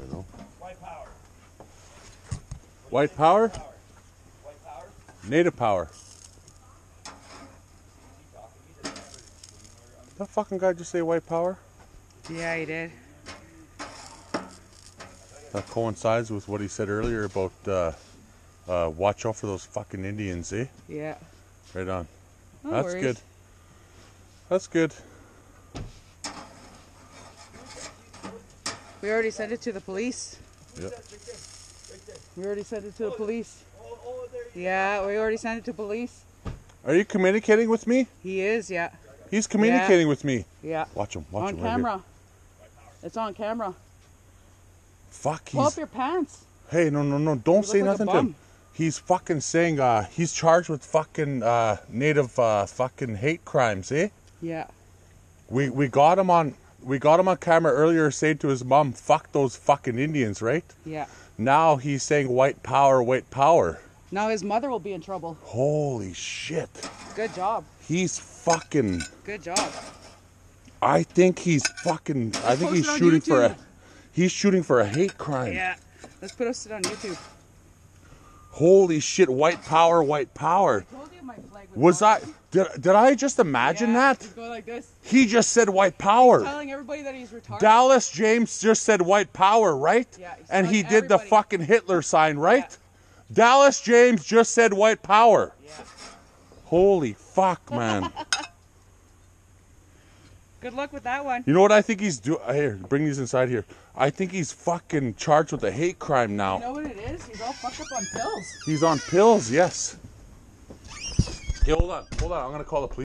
You know. White power. White power? White power. Native power. That fucking guy just say white power? Yeah, he did. That coincides with what he said earlier about uh, uh, watch out for those fucking Indians, eh? Yeah. Right on. No That's worries. good. That's good. We already sent it to the police. Yep. We already sent it to the police. Yeah, we already sent it to police. Are you communicating with me? He is, yeah. He's communicating with me. Yeah. Watch him. Watch on him right camera. here. It's on camera. Fuck. Pull up your pants. Hey, no, no, no! Don't say like nothing to him. He's fucking saying uh, he's charged with fucking uh, native uh, fucking hate crimes, eh? Yeah. We we got him on we got him on camera earlier saying to his mom, "Fuck those fucking Indians," right? Yeah. Now he's saying white power, white power. Now his mother will be in trouble. Holy shit! Good job. He's fucking. Good job. I think he's fucking. I think he's shooting for a. He's shooting for a hate crime. Yeah. Let's post it on YouTube. Holy shit! White power, white power. I told you my flag Was I? Did, did I just imagine that? Go like. He just said white power. Telling everybody that he's retarded. Dallas James just said white power, right? Yeah, he's and he did the fucking Hitler sign, right? Dallas James just said white power. Yeah. Holy fuck, man. Good luck with that one. you know what I think he's doing? Uh, here, bring these inside here. I think he's fucking charged with a hate crime now. You know what it is? He's all fucked up on pills. He's on pills, yes. Hold on, hold on. I'm gonna call the police.